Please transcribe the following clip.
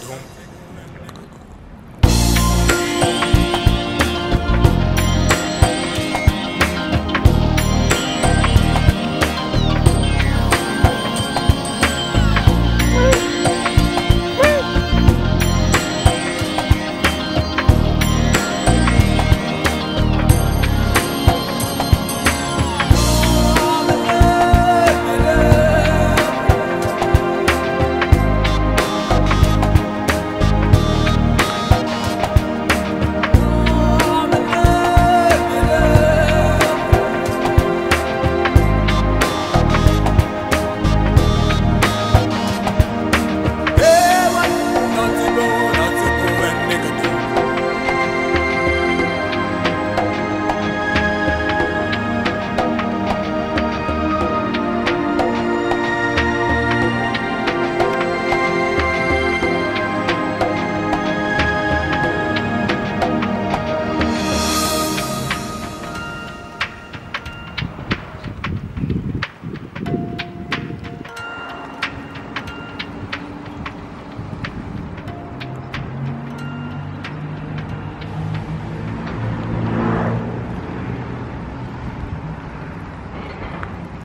通。